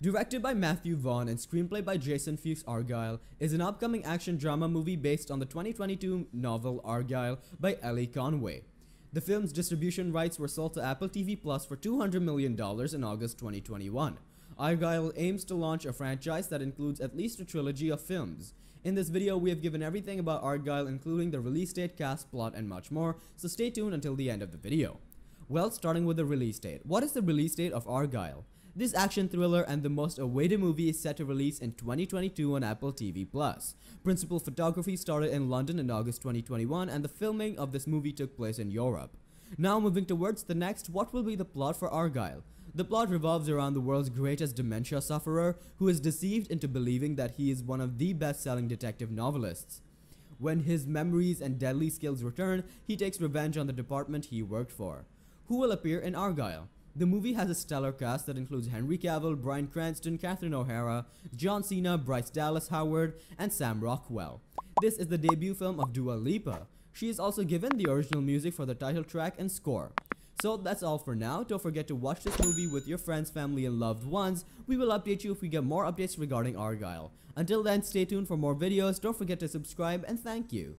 Directed by Matthew Vaughn and screenplay by Jason Fuchs Argylle, is an upcoming action drama movie based on the 2022 novel Argylle by Elly Conway. The film's distribution rights were sold to Apple TV Plus for $200 million in August 2021. Argylle aims to launch a franchise that includes at least a trilogy of films. In this video, we have given everything about Argyle including the release date, cast, plot, and much more, so stay tuned until the end of the video. Well, starting with the release date. What is the release date of Argylle? This action thriller and the most awaited movie is set to release in 2022 on Apple TV+. Principal photography started in London in August 2021 and the filming of this movie took place in Europe. Now moving towards the next, what will be the plot for Argylle? The plot revolves around the world's greatest dementia sufferer who is deceived into believing that he is one of the best-selling detective novelists. When his memories and deadly skills return, he takes revenge on the department he worked for. Who will appear in Argylle? The movie has a stellar cast that includes Henry Cavill, Bryan Cranston, Catherine O'Hara, John Cena, Bryce Dallas Howard, and Sam Rockwell. This is the debut film of Dua Lipa. She is also given the original music for the title track and score. So that's all for now. Don't forget to watch this movie with your friends, family, and loved ones. We will update you if we get more updates regarding Argylle. Until then, stay tuned for more videos. Don't forget to subscribe and thank you.